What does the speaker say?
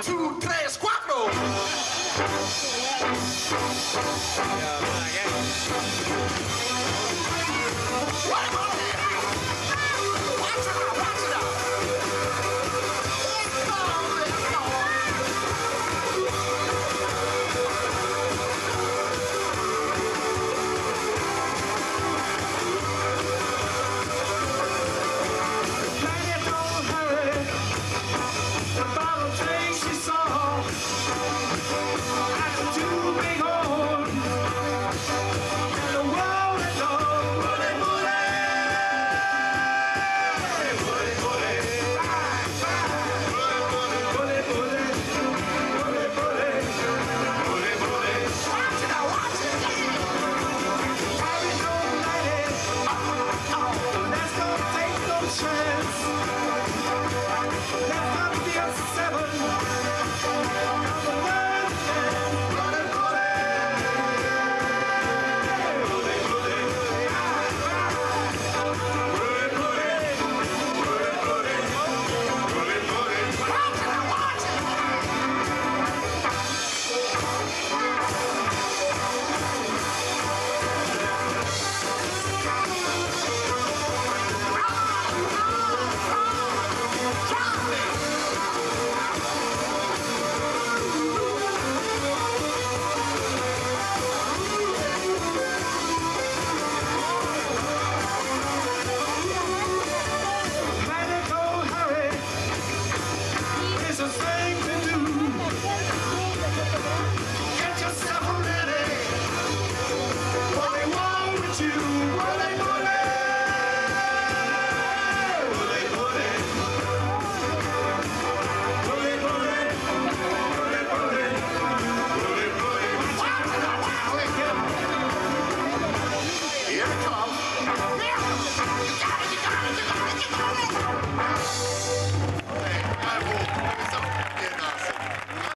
two, tres, cuatro. Come. Yeah. You got it, you got it, you got it, you got it.